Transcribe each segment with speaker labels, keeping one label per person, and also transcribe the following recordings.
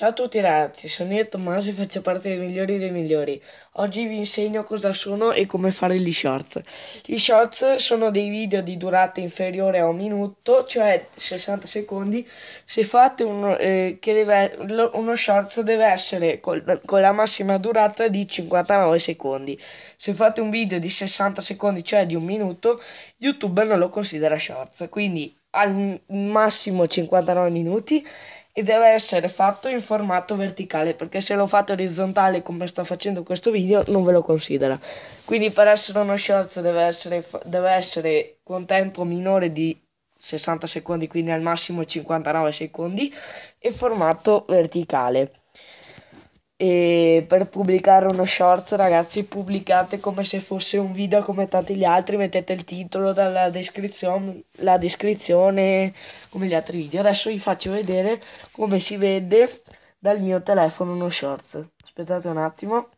Speaker 1: Ciao a tutti ragazzi, sono io Tommaso e faccio parte dei migliori dei migliori. Oggi vi insegno cosa sono e come fare gli shorts. Gli shorts sono dei video di durata inferiore a un minuto, cioè 60 secondi. Se fate uno, eh, deve, uno shorts deve essere col, con la massima durata di 59 secondi. Se fate un video di 60 secondi, cioè di un minuto, YouTube non lo considera shorts. Quindi al massimo 59 minuti e deve essere fatto in formato verticale perché se lo fate orizzontale come sto facendo questo video non ve lo considera. Quindi per essere uno shorts deve essere, deve essere con tempo minore di 60 secondi quindi al massimo 59 secondi e formato verticale e per pubblicare uno shorts ragazzi pubblicate come se fosse un video come tanti gli altri. Mettete il titolo dalla descrizione la descrizione come gli altri video. Adesso vi faccio vedere come si vede dal mio telefono uno shorts aspettate un attimo.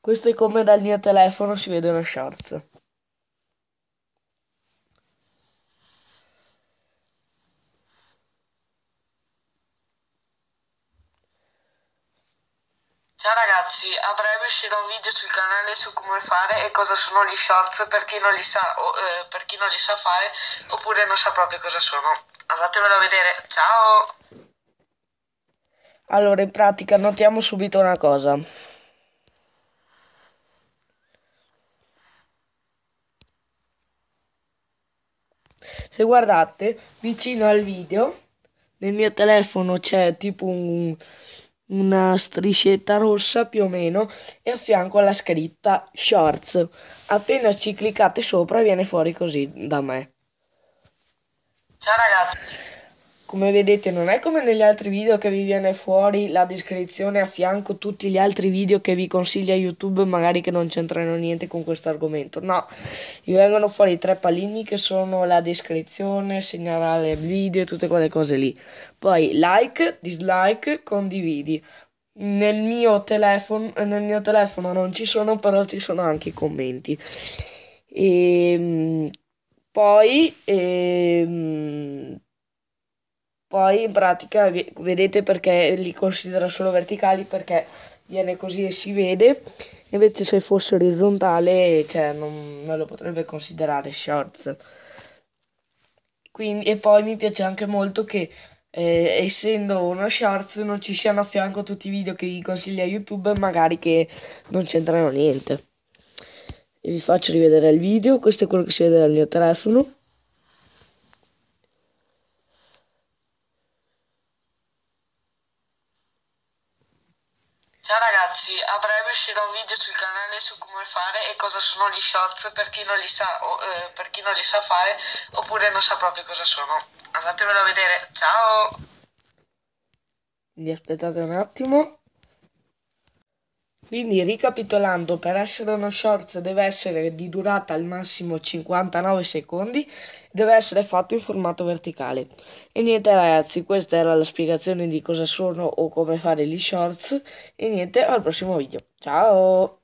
Speaker 1: Questo è come dal mio telefono si vede uno shorts
Speaker 2: Ciao ragazzi, a breve uscirà un video sul canale su come fare e cosa sono gli shorts per chi non li sa, o, eh, per chi non li sa fare oppure non sa proprio cosa sono. Andatevelo a vedere, ciao!
Speaker 1: Allora, in pratica notiamo subito una cosa. Se guardate vicino al video, nel mio telefono c'è tipo un una striscetta rossa più o meno e a fianco la scritta shorts. Appena ci cliccate sopra viene fuori così da me.
Speaker 2: Ciao ragazzi.
Speaker 1: Come vedete non è come negli altri video che vi viene fuori la descrizione a fianco tutti gli altri video che vi consiglia YouTube magari che non c'entrano niente con questo argomento. No, vi vengono fuori tre pallini che sono la descrizione, segnalare video e tutte quelle cose lì. Poi like, dislike, condividi. Nel mio telefono, nel mio telefono non ci sono, però ci sono anche i commenti. E ehm, poi... E, ehm, poi in pratica vedete perché li considero solo verticali perché viene così e si vede. Invece se fosse orizzontale cioè, non, non lo potrebbe considerare shorts. Quindi, e poi mi piace anche molto che eh, essendo uno shorts non ci siano a fianco tutti i video che vi consiglia YouTube magari che non c'entrano niente. E vi faccio rivedere il video. Questo è quello che si vede dal mio telefono
Speaker 2: Ciao ragazzi, a breve uscirà un video sul canale su come fare e cosa sono gli shorts per chi non li sa, o, eh, per chi non li sa fare oppure non sa proprio cosa sono. Andatevelo a vedere, ciao!
Speaker 1: Quindi aspettate un attimo. Quindi ricapitolando, per essere uno shorts deve essere di durata al massimo 59 secondi, deve essere fatto in formato verticale. E niente ragazzi, questa era la spiegazione di cosa sono o come fare gli shorts e niente, al prossimo video. Ciao!